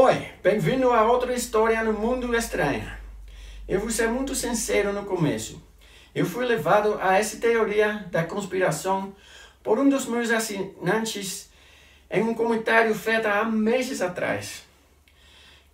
Oi, bem-vindo a outra história no mundo estranho. Eu vou ser muito sincero no começo. Eu fui levado a essa teoria da conspiração por um dos meus assinantes em um comentário feito há meses atrás.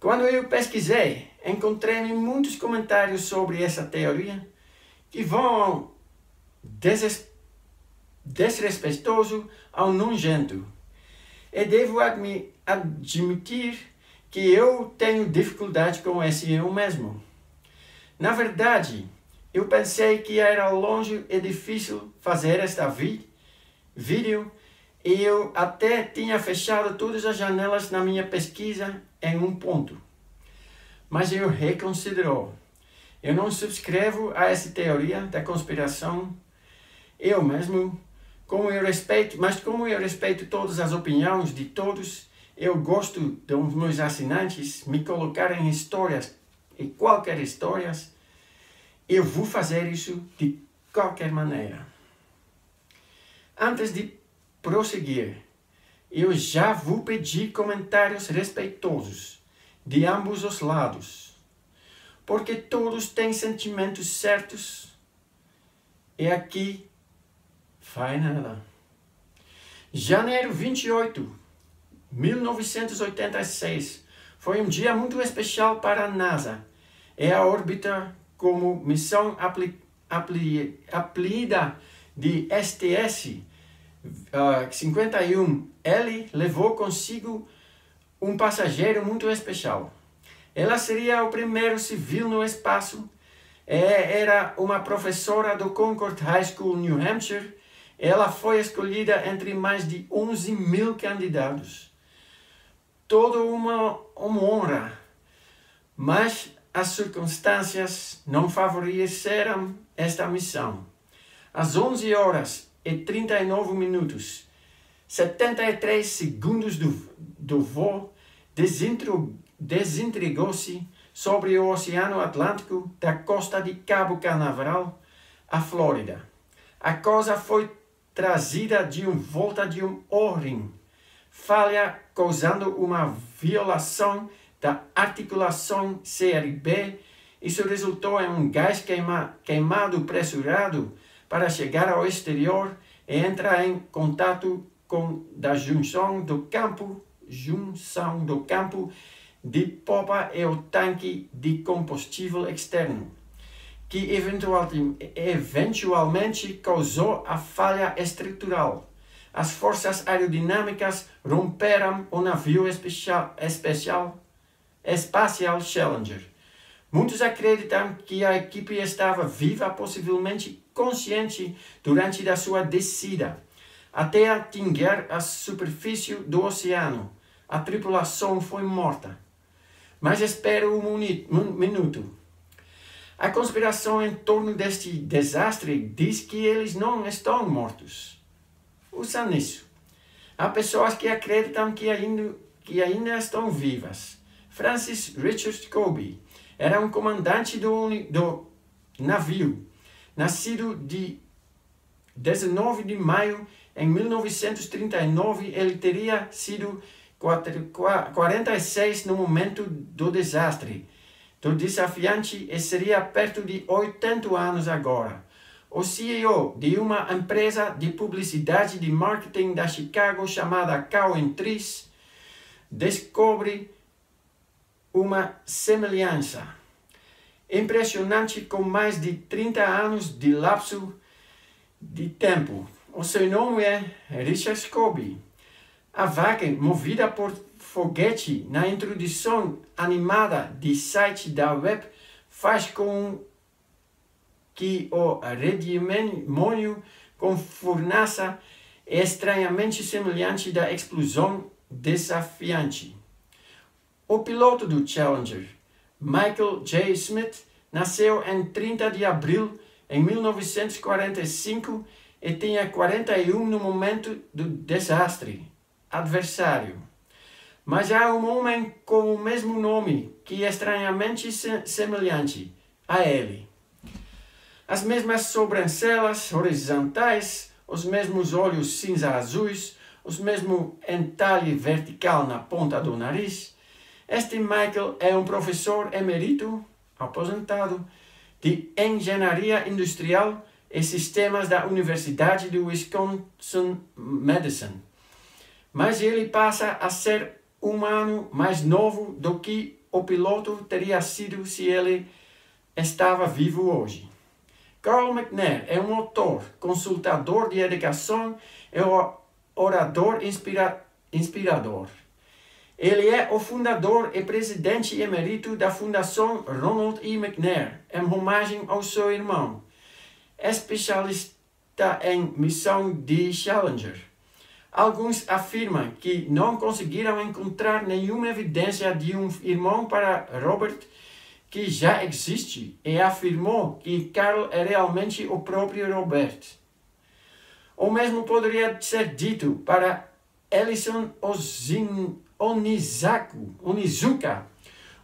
Quando eu pesquisei, encontrei muitos comentários sobre essa teoria que vão des desrespeitoso ao nojento. E devo admitir que eu tenho dificuldade com esse eu mesmo. Na verdade, eu pensei que era longe e difícil fazer esta vi vídeo e eu até tinha fechado todas as janelas na minha pesquisa em um ponto. Mas eu reconsiderou. Eu não subscrevo a essa teoria da conspiração. Eu mesmo, como eu respeito, mas como eu respeito todas as opiniões de todos, eu gosto dos meus assinantes me colocar em histórias, em qualquer histórias, eu vou fazer isso de qualquer maneira. Antes de prosseguir, eu já vou pedir comentários respeitosos de ambos os lados, porque todos têm sentimentos certos e aqui vai nada. Janeiro 28, 1986 foi um dia muito especial para a NASA e a órbita como missão apli, apli, apelida de STS uh, 51L levou consigo um passageiro muito especial. Ela seria o primeiro civil no espaço. Era uma professora do Concord High School, New Hampshire. Ela foi escolhida entre mais de 11 mil candidatos. Toda uma, uma honra. Mas as circunstâncias não favoreceram esta missão. Às 11 horas e 39 minutos, 73 segundos do, do voo, desintrigou-se sobre o Oceano Atlântico da costa de Cabo Canaveral, a Flórida. A coisa foi trazida de um volta de um O-ring, falha causando uma violação da articulação CRB, isso resultou em um gás queima, queimado pressurado para chegar ao exterior e entrar em contato com da junção do campo, junção do campo de popa e o tanque de combustível externo, que eventualmente causou a falha estrutural. As forças aerodinâmicas romperam o navio especial, especial Espacial Challenger. Muitos acreditam que a equipe estava viva, possivelmente consciente, durante a sua descida, até atingir a superfície do oceano. A tripulação foi morta. Mas espere um minuto. A conspiração em torno deste desastre diz que eles não estão mortos. Usa nisso. Há pessoas que acreditam que ainda, que ainda estão vivas. Francis Richard Colby era um comandante do, do navio, nascido de 19 de maio em 1939. Ele teria sido 46 no momento do desastre, do desafiante e seria perto de 80 anos agora. O CEO de uma empresa de publicidade e marketing da Chicago chamada Cowen Tris descobre uma semelhança impressionante com mais de 30 anos de lapso de tempo. O seu nome é Richard Scobie. A vaca, movida por foguete na introdução animada de site da web, faz com que o redimônio com fumaça é estranhamente semelhante da explosão desafiante. O piloto do Challenger, Michael J. Smith, nasceu em 30 de abril de 1945 e tinha 41 no momento do desastre. Adversário. Mas há um homem com o mesmo nome que é estranhamente semelhante a ele. As mesmas sobrancelhas horizontais, os mesmos olhos cinza-azuis, os mesmo entalhe vertical na ponta do nariz, Este Michael é um professor emérito, aposentado, de Engenharia Industrial e Sistemas da Universidade de Wisconsin-Madison. Mas ele passa a ser um ano mais novo do que o piloto teria sido se ele estava vivo hoje. Carl McNair é um autor, consultador de educação e orador inspira inspirador. Ele é o fundador e presidente emérito da Fundação Ronald E. McNair, em homenagem ao seu irmão, especialista em missão de Challenger. Alguns afirmam que não conseguiram encontrar nenhuma evidência de um irmão para Robert que já existe e afirmou que Carl é realmente o próprio Robert. O mesmo poderia ser dito para Ellison Onizaku, Onizuka,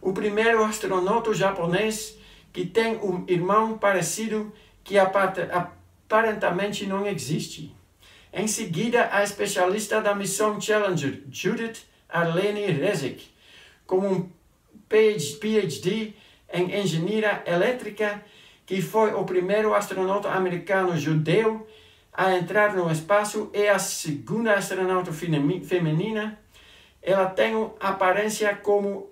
o primeiro astronauta japonês que tem um irmão parecido que aparentemente não existe. Em seguida, a especialista da missão Challenger, Judith Arlene Rezik, com um PhD em engenharia elétrica, que foi o primeiro astronauta americano judeu a entrar no espaço e a segunda astronauta feminina. Ela tem aparência como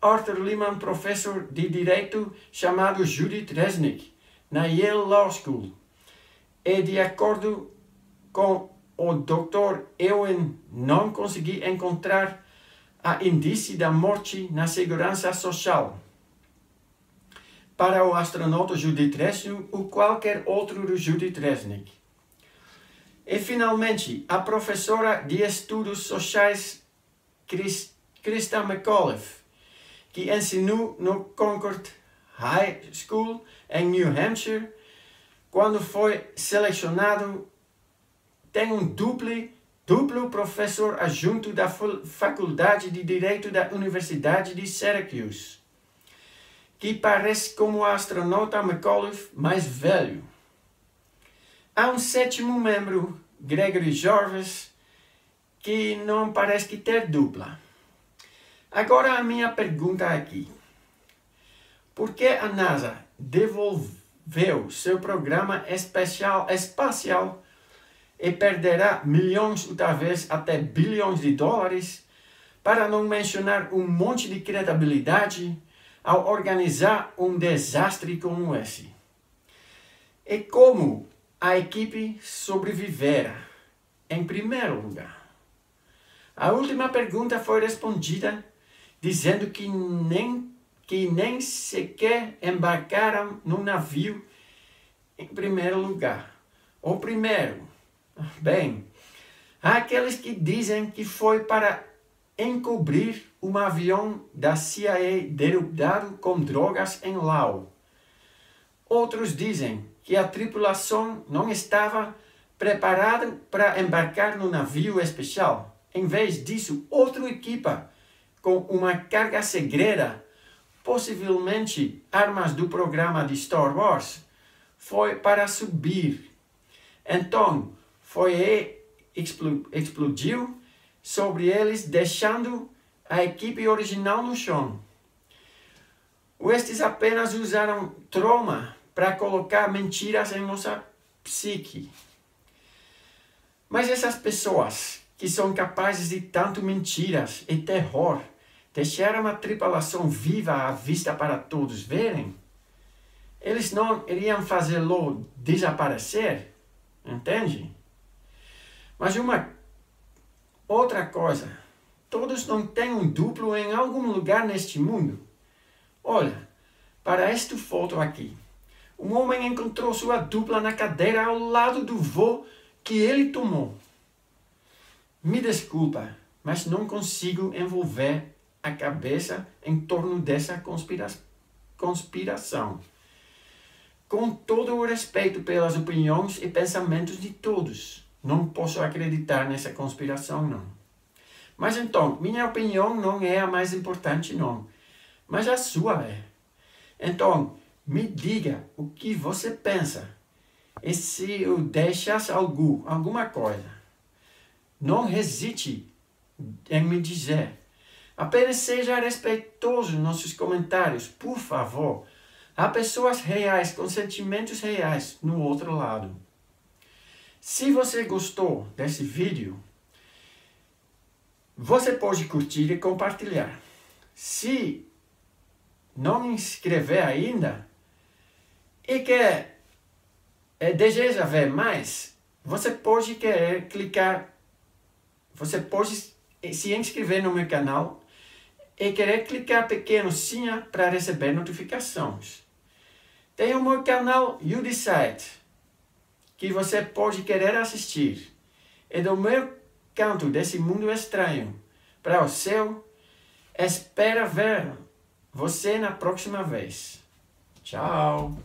Arthur Lehman, professor de direito chamado Judith Resnick, na Yale Law School. E de acordo com o Dr. Ewen, não consegui encontrar a indício da morte na segurança social para o astronauta Judith Resnick ou qualquer outro Judith Resnick. E finalmente, a professora de estudos sociais Krista McAuliffe, que ensinou no Concord High School em New Hampshire, quando foi selecionado, tem um duplo, duplo professor adjunto da Faculdade de Direito da Universidade de Syracuse que parece como o astronauta McAuliffe mais velho. Há um sétimo membro, Gregory Jarvis, que não parece que ter dupla. Agora a minha pergunta aqui. Por que a NASA devolveu seu programa especial, espacial e perderá milhões talvez até bilhões de dólares para não mencionar um monte de credibilidade ao organizar um desastre como esse. E como a equipe sobrevivera? Em primeiro lugar, a última pergunta foi respondida dizendo que nem, que nem sequer embarcaram no navio em primeiro lugar. O primeiro, bem, há aqueles que dizem que foi para encobrir um avião da CIA derrubado com drogas em Laos. Outros dizem que a tripulação não estava preparada para embarcar no navio especial. Em vez disso, outra equipa com uma carga segreda, possivelmente armas do programa de Star Wars, foi para subir. Então, foi explodiu sobre eles, deixando a equipe original no chão. Estes apenas usaram trauma para colocar mentiras em nossa psique. Mas essas pessoas que são capazes de tanto mentiras e terror deixaram a tripulação viva à vista para todos verem? Eles não iriam fazê-lo desaparecer? Entende? Mas uma Outra coisa, todos não têm um duplo em algum lugar neste mundo. Olha, para esta foto aqui, um homem encontrou sua dupla na cadeira ao lado do voo que ele tomou. Me desculpa, mas não consigo envolver a cabeça em torno dessa conspira conspiração. Com todo o respeito pelas opiniões e pensamentos de todos. Não posso acreditar nessa conspiração, não. Mas então, minha opinião não é a mais importante, não. Mas a sua é. Então, me diga o que você pensa. E se eu deixasse algo, alguma coisa, não hesite em me dizer. Apenas seja respeitoso nos seus comentários, por favor. Há pessoas reais, com sentimentos reais no outro lado. Se você gostou desse vídeo, você pode curtir e compartilhar. Se não inscrever ainda e quer é, deseja ver mais, você pode querer clicar, você pode se inscrever no meu canal e querer clicar pequeno sininho para receber notificações. Tem o meu canal YouDecide, que você pode querer assistir. E do meu canto desse mundo estranho para o seu, espero ver você na próxima vez. Tchau!